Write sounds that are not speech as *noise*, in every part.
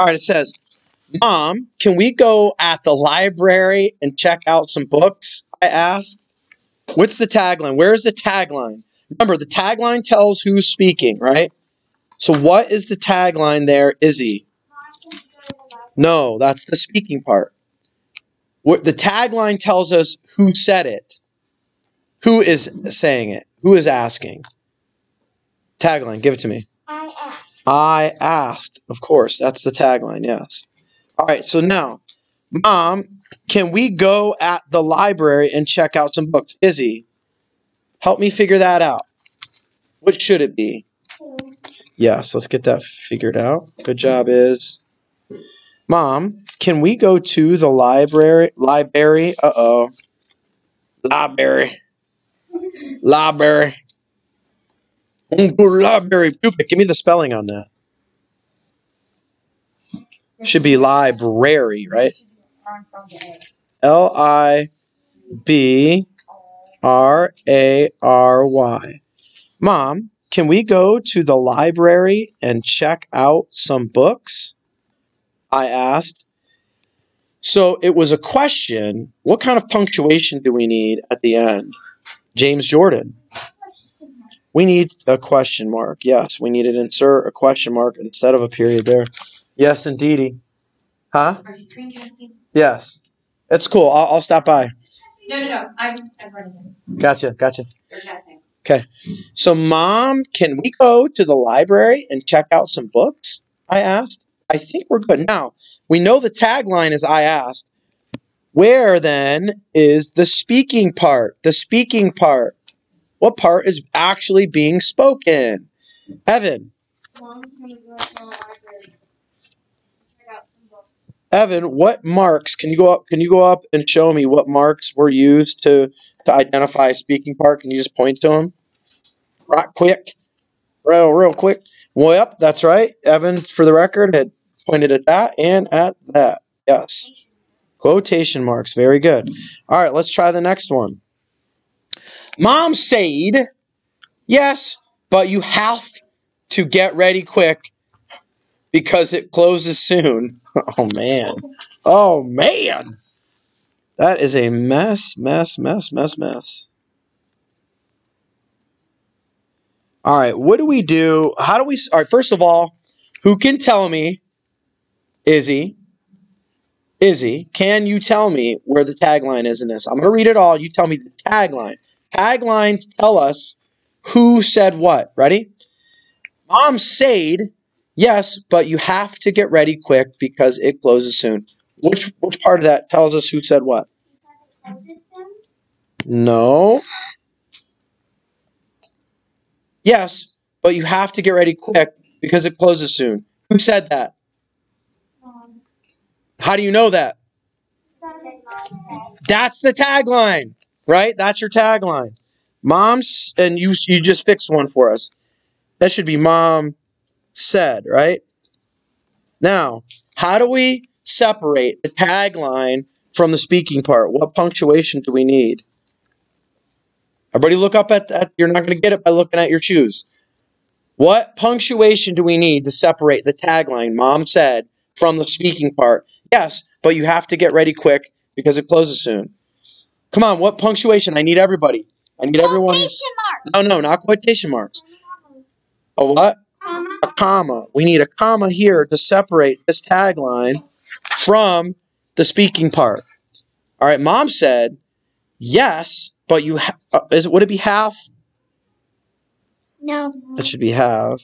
All right, it says, Mom, can we go at the library and check out some books? I asked. What's the tagline? Where's the tagline? Remember, the tagline tells who's speaking, right? So, what is the tagline there, Izzy? No, that's the speaking part. What the tagline tells us who said it. Who is saying it? Who is asking? Tagline, give it to me. I asked. Of course, that's the tagline, yes. All right, so now, Mom, can we go at the library and check out some books? Izzy, help me figure that out. What should it be? Yes, let's get that figured out. Good job, Iz. Mom, can we go to the library? Library? Uh oh. Library. Library. Library. Pupic, Give me the spelling on that. Should be library, right? L I B R A R Y. Mom, can we go to the library and check out some books? I asked. So it was a question. What kind of punctuation do we need at the end? James Jordan. We need a question mark. Yes, we need to insert a question mark instead of a period there. Yes, indeedy. Huh? Are you screencasting? Yes. It's cool. I'll, I'll stop by. No, no, no. I'm, I'm running. Gotcha. Gotcha. You're testing. So, Mom, can we go to the library and check out some books? I asked. I think we're good. Now, we know the tagline is I asked. Where then is the speaking part? The speaking part. What part is actually being spoken? Evan. Evan, what marks can you go up? Can you go up and show me what marks were used to to identify a speaking part? Can you just point to them? Right, quick, real, real quick. Well, yep, that's right. Evan, for the record, had pointed at that and at that. Yes, quotation marks. Very good. All right, let's try the next one. Mom said, "Yes, but you have to get ready quick because it closes soon." *laughs* Oh man. Oh man. That is a mess, mess, mess, mess, mess. All right, what do we do? How do we All right, first of all, who can tell me Izzy Izzy, can you tell me where the tagline is in this? I'm going to read it all. You tell me the tagline. Taglines tell us who said what. Ready? Mom said, yes, but you have to get ready quick because it closes soon. Which which part of that tells us who said what? No. Yes, but you have to get ready quick because it closes soon. Who said that? Mom, How do you know that? That's the tagline, right? That's your tagline. Mom's, and you you just fixed one for us. That should be mom said, right? Now, how do we separate the tagline from the speaking part? What punctuation do we need? Everybody look up at that. You're not going to get it by looking at your shoes. What punctuation do we need to separate the tagline, mom said, from the speaking part? Yes, but you have to get ready quick because it closes soon. Come on, what punctuation? I need everybody. I need everyone. Quotation mark. No, no, not quotation marks. A what? Comma. A comma. We need a comma here to separate this tagline from the speaking part. All right, mom said, yes, but you ha- uh, is it would it be half? No. It should be half.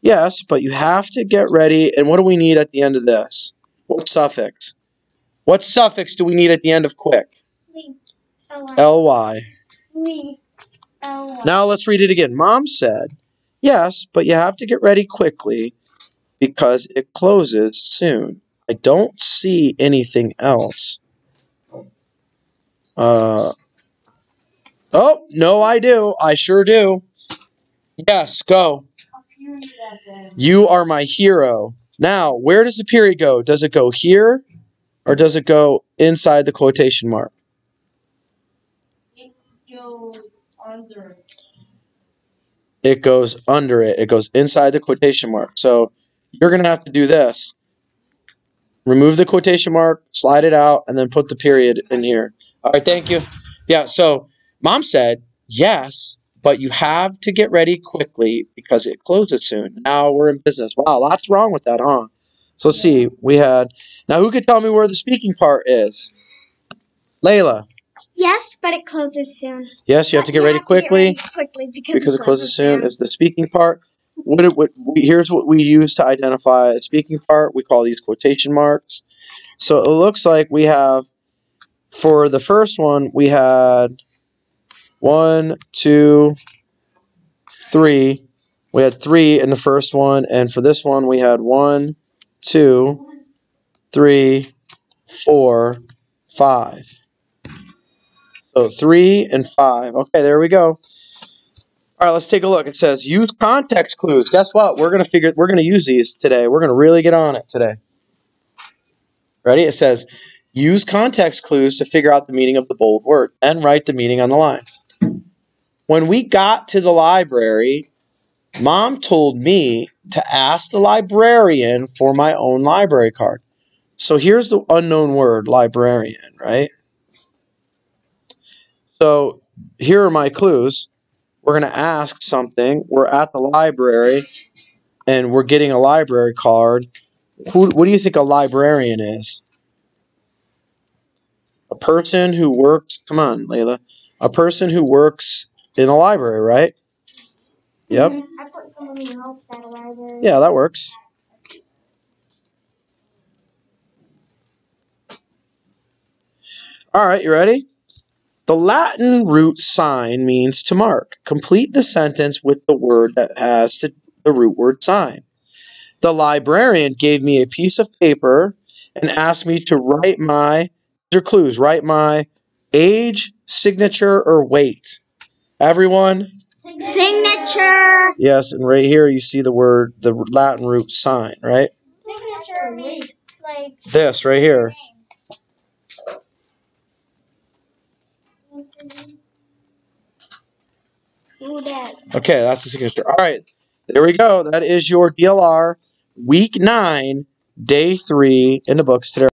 Yes, but you have to get ready. And what do we need at the end of this? What suffix? What suffix do we need at the end of quick? We. Ly. Now let's read it again. Mom said, Yes, but you have to get ready quickly because it closes soon. I don't see anything else. Uh, oh, no, I do. I sure do. Yes, go. You are my hero. Now, where does the period go? Does it go here or does it go inside the quotation mark? It goes under. it goes under it. It goes inside the quotation mark. So you're going to have to do this. Remove the quotation mark, slide it out, and then put the period in here. All right, thank you. Yeah, so mom said, yes, but you have to get ready quickly because it closes soon. Now we're in business. Wow, lots wrong with that, huh? So let's see. We had, now who could tell me where the speaking part is? Layla. Yes, but it closes soon. Yes, you have to get ready quickly. quickly because, because it closes soon is the speaking part. What, it, what we, here's what we use to identify a speaking part. We call these quotation marks. So it looks like we have for the first one we had one, two, three. We had three in the first one, and for this one we had one, two, three, four, five. So three and five. Okay, there we go. All right, let's take a look. It says use context clues. Guess what? We're gonna figure. We're gonna use these today. We're gonna really get on it today. Ready? It says use context clues to figure out the meaning of the bold word and write the meaning on the line. When we got to the library, mom told me to ask the librarian for my own library card. So here's the unknown word, librarian, right? So here are my clues. We're going to ask something. We're at the library and we're getting a library card. Who, what do you think a librarian is? A person who works, come on, Layla. A person who works in a library, right? Yep. I put someone who helps at a library. Yeah, that works. All right, you ready? The Latin root sign means to mark. Complete the sentence with the word that has to, the root word sign. The librarian gave me a piece of paper and asked me to write my, these are clues, write my age, signature, or weight. Everyone? Signature. Yes, and right here you see the word, the Latin root sign, right? Signature means like This right here. Okay, that's the signature. All right, there we go. That is your DLR week nine, day three in the books today.